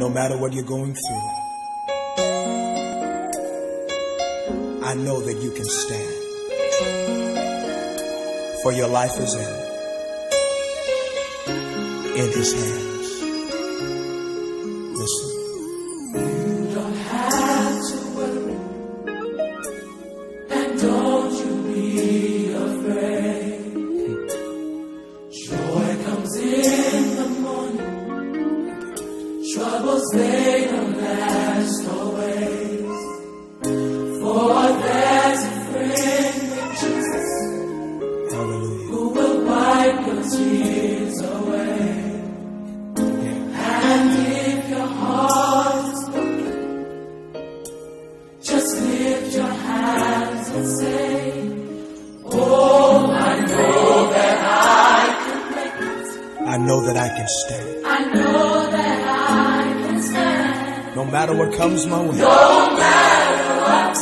No matter what you're going through, I know that you can stand. For your life is in, in His hands. Troubles they don't last always. For there's a friend in Jesus Hallelujah. who will wipe your tears away. And if your heart is broken, just lift your hands and say, Oh, I know that I can make it. I know that I can stand. I know No matter what comes my way, No matter what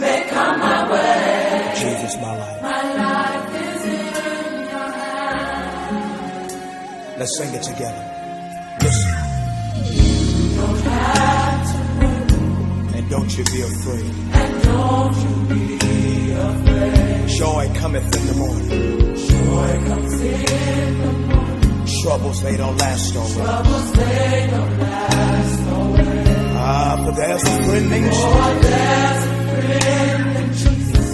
may come my way, Jesus, my life. my life is in your hands. Let's sing it together. Listen. You don't have to worry, And don't you be afraid. and don't you be afraid. Joy cometh in the morning. Joy comes in the morning. Troubles, they don't last always. Troubles they don't last always. Ah, for there's a friend named Jesus there's a friend in Jesus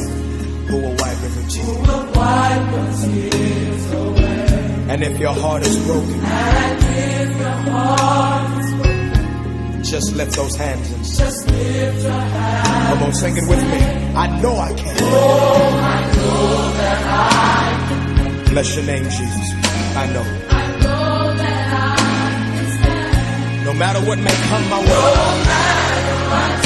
who will wipe every who will wipe your tears away. And if your heart is broken, And if your heart is broken, just lift those hands and just lift your hand. Come on, sing it with me. I know I can. Bless your name, Jesus. I know No matter what may come my way, No matter what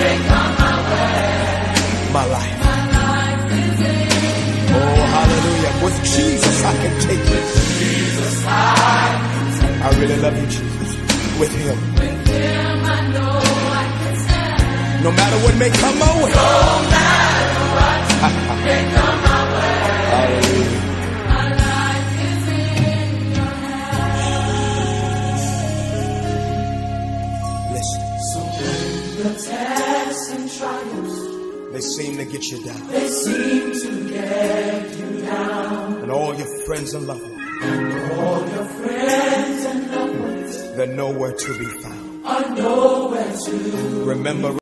may come my way, my life. my life is in Oh, hallelujah. With Jesus, I can take it. Jesus. I I really love you, Jesus. With Him. with Him I know I can stand. No matter what may come my way. No the tests and trials they seem to get you down. they seem to get you down, And all your friends and loved ones, all your friends and loved ones they're nowhere to be found. are nowhere to Remember